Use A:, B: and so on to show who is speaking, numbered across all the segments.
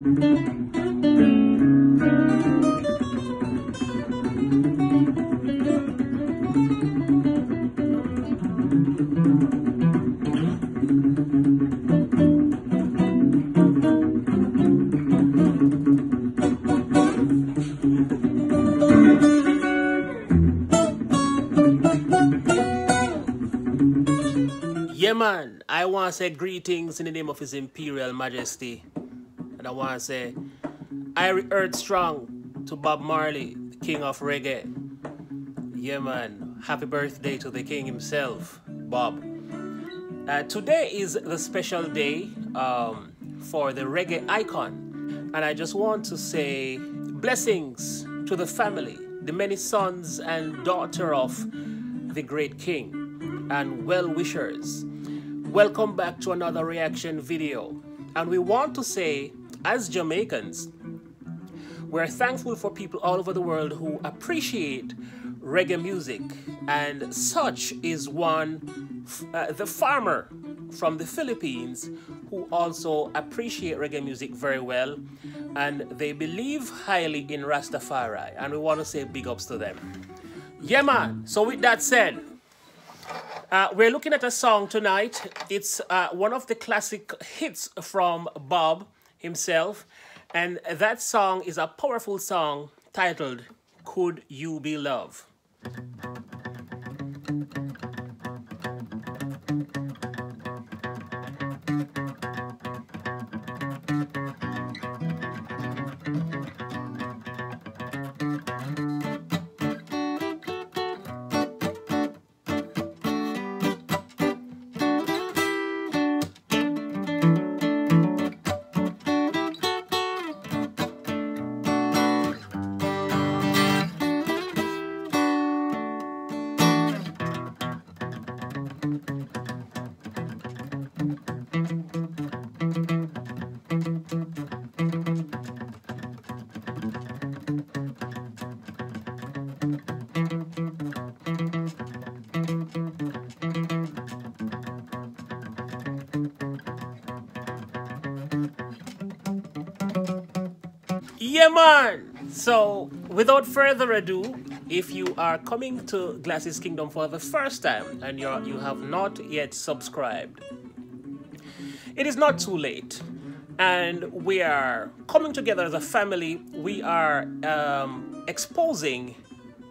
A: Yeah, man, I want to say greetings in the name of His Imperial Majesty. And I want to say, I Earth Strong to Bob Marley, the King of Reggae. Yeah, man, happy birthday to the King himself, Bob. Uh, today is the special day um, for the reggae icon. And I just want to say blessings to the family, the many sons and daughter of the great king and well wishers. Welcome back to another reaction video. And we want to say, as Jamaicans, we're thankful for people all over the world who appreciate reggae music. And such is one, uh, the farmer from the Philippines, who also appreciate reggae music very well. And they believe highly in Rastafari. And we want to say big ups to them. Yeah, man. So, with that said, uh, we're looking at a song tonight. It's uh, one of the classic hits from Bob himself. And that song is a powerful song titled Could You Be Love? Yeah, man. So, without further ado, if you are coming to Glasses Kingdom for the first time and you you have not yet subscribed, it is not too late. And we are coming together as a family. We are um, exposing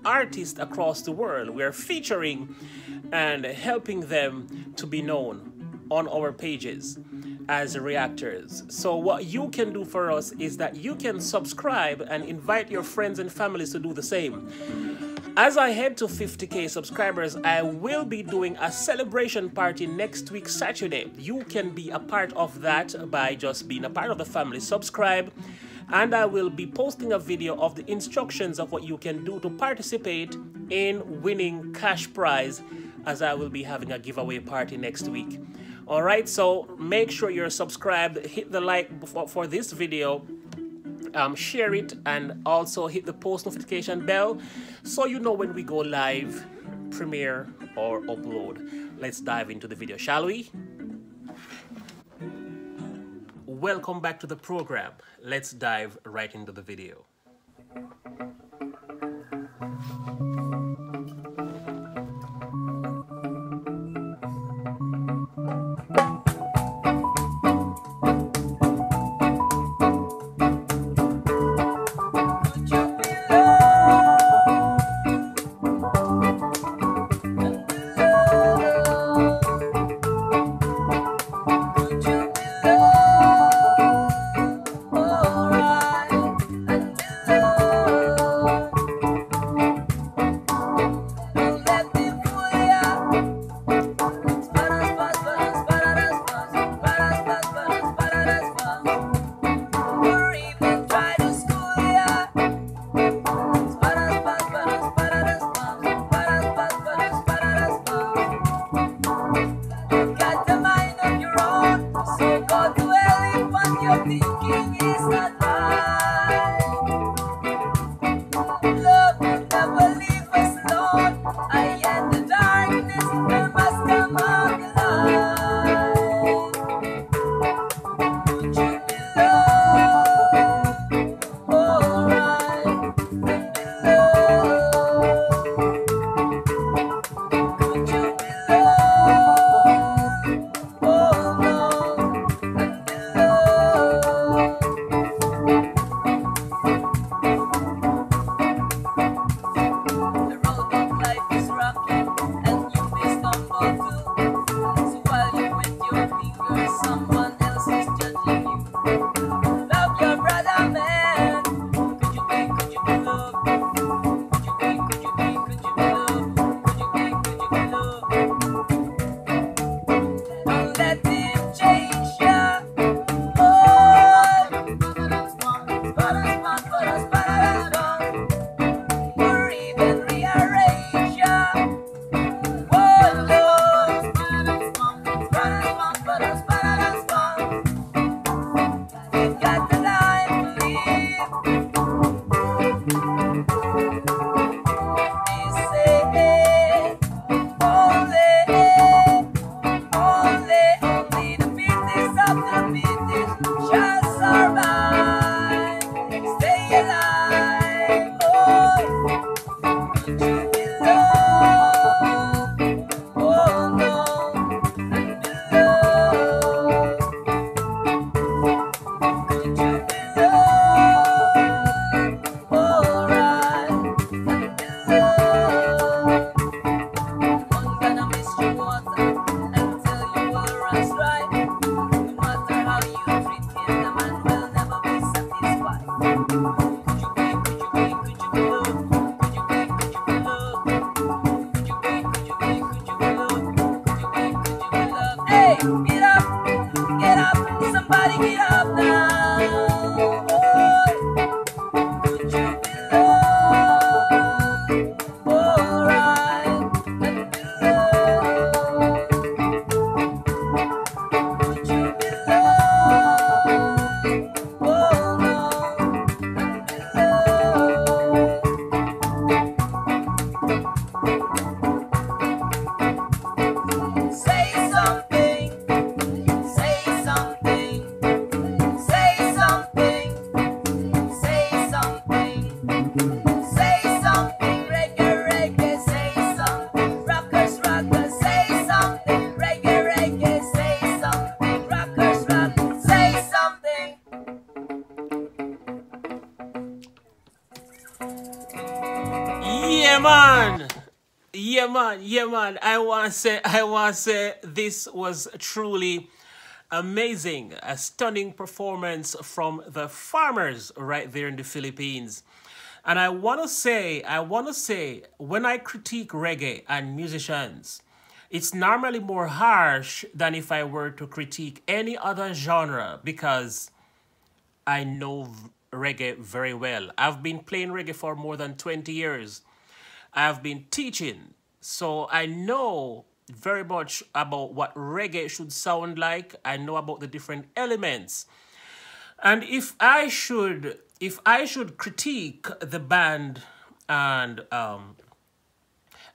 A: artists across the world. We are featuring and helping them to be known on our pages as reactors. So what you can do for us is that you can subscribe and invite your friends and families to do the same. As I head to 50k subscribers, I will be doing a celebration party next week Saturday. You can be a part of that by just being a part of the family. Subscribe and I will be posting a video of the instructions of what you can do to participate in winning cash prize as I will be having a giveaway party next week. All right, so make sure you're subscribed, hit the like for, this video, um, share it, and also hit the post notification bell so you know when we go live, premiere, or upload. Let's dive into the video, shall we? Welcome back to the program. Let's dive right into the video. Yeah, man. Yeah, man. Yeah, man. I want to say, I want to say, this was truly amazing. A stunning performance from the farmers right there in the Philippines. And I want to say, I want to say, when I critique reggae and musicians, it's normally more harsh than if I were to critique any other genre because I know reggae very well. I've been playing reggae for more than 20 years. I've been teaching so I know very much about what reggae should sound like. I know about the different elements. And if I should if I should critique the band and um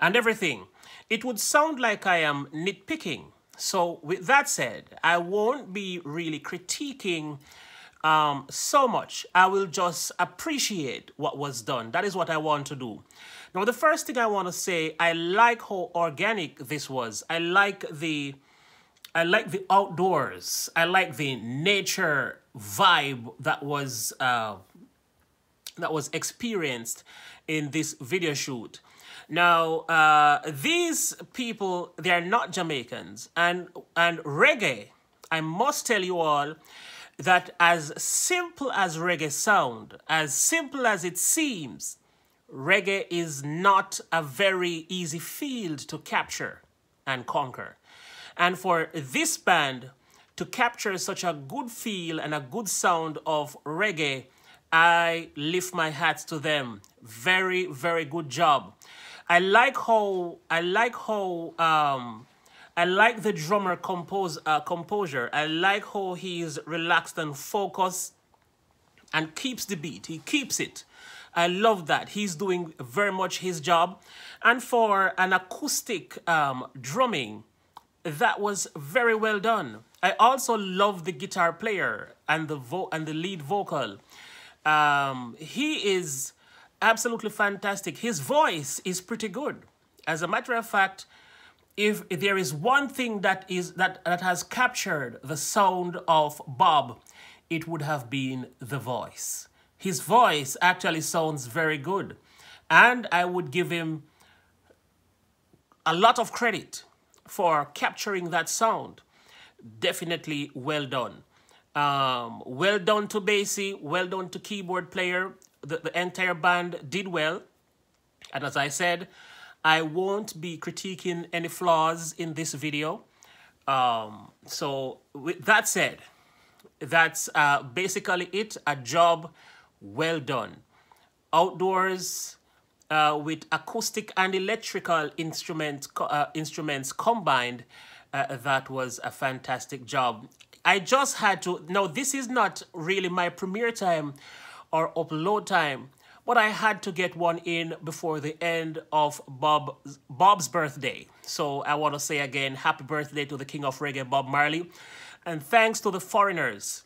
A: and everything, it would sound like I am nitpicking. So with that said, I won't be really critiquing um, so much. I will just appreciate what was done. That is what I want to do. Now, the first thing I want to say, I like how organic this was. I like the, I like the outdoors. I like the nature vibe that was, uh, that was experienced in this video shoot. Now, uh, these people, they are not Jamaicans. And, and reggae, I must tell you all, that as simple as reggae sound, as simple as it seems, reggae is not a very easy field to capture and conquer. And for this band to capture such a good feel and a good sound of reggae, I lift my hat to them. Very, very good job. I like how I like how um, I like the drummer compose uh, composure. I like how he's relaxed and focused and keeps the beat. He keeps it. I love that. He's doing very much his job. And for an acoustic um, drumming, that was very well done. I also love the guitar player and the vo and the lead vocal. Um, he is absolutely fantastic. His voice is pretty good. As a matter of fact, if, there is one thing that is that, that has captured the sound of Bob, it would have been the voice. His voice actually sounds very good. And I would give him a lot of credit for capturing that sound. Definitely well done. Um, well done to Basie, well done to keyboard player. The, the entire band did well. And as I said, I won't be critiquing any flaws in this video. Um, so with that said, that's uh, basically it. A job well done. Outdoors uh, with acoustic and electrical instrument, uh, instruments combined, uh, that was a fantastic job. I just had to, now this is not really my premiere time or upload time, but I had to get one in before the end of Bob, Bob's birthday. So I want to say again, happy birthday to the king of reggae, Bob Marley. And thanks to the foreigners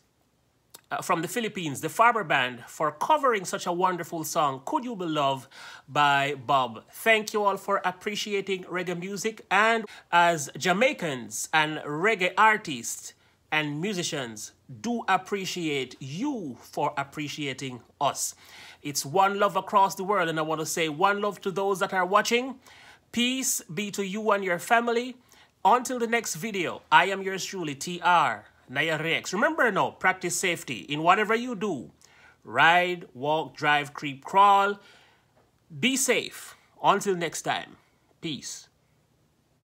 A: uh, from the Philippines, the Farmer Band, for covering such a wonderful song, Could You Be Loved by Bob. Thank you all for appreciating reggae music. And as Jamaicans and reggae artists and musicians, do appreciate you for appreciating us. It's one love across the world, and I want to say one love to those that are watching. Peace be to you and your family. Until the next video, I am yours truly, TR. Nyerere X. Remember now, practice safety in whatever you do. Ride, walk, drive, creep, crawl. Be safe. Until next time. Peace.